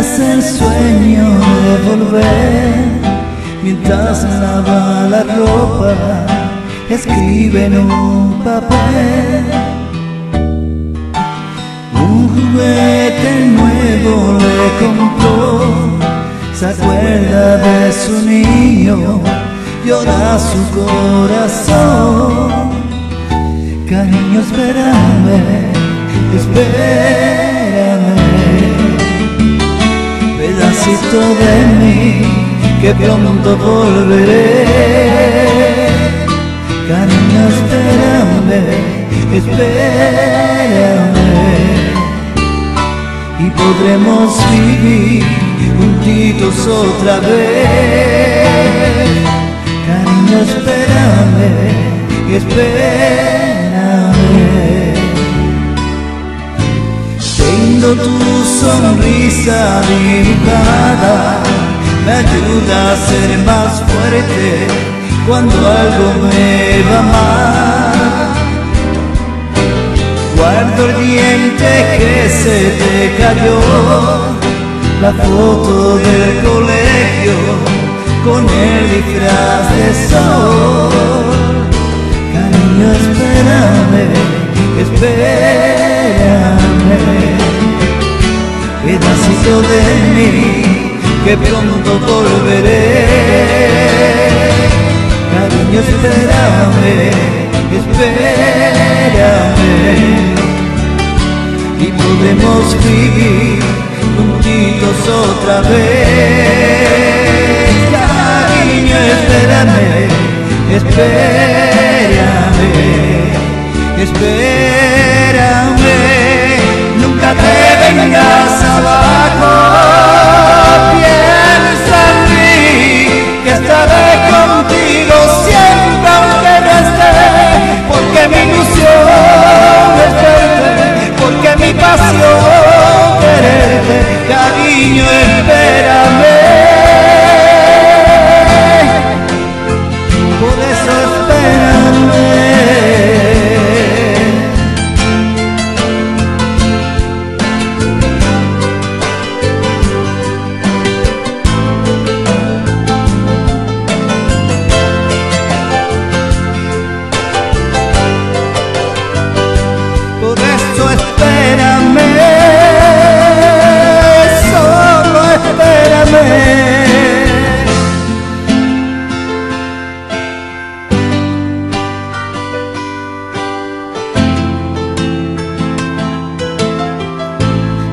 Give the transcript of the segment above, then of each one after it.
hace el sueño de volver mientras lava la ropa, escribe en un papel. Un juguete nuevo le compró, se acuerda de su niño, llora su corazón. Cariño, espérame, espérame, pedacito de mí que pronto volveré. Cariño, espérame, espérame y podremos vivir juntitos otra vez. Cariño, espérame, espérame. Tu sonrisa dibujada, me ayuda a ser más fuerte cuando algo me va mal. Guardo el diente que se te cayó, la foto del colegio con el disfraz de sol. Cariño, espérame, que pronto volveré. Cariño, espérame, espérame y podemos vivir juntitos otra vez. Cariño, espérame, espérame, espérame, cariño, espérame.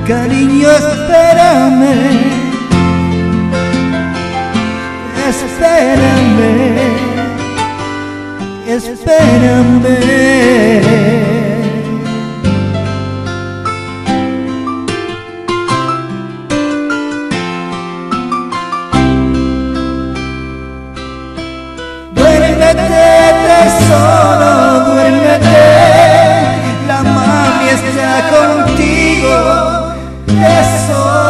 Cariño, espérame, espérame, espérame. Duérmete tesoro, duérmete, la mami está contigo, É só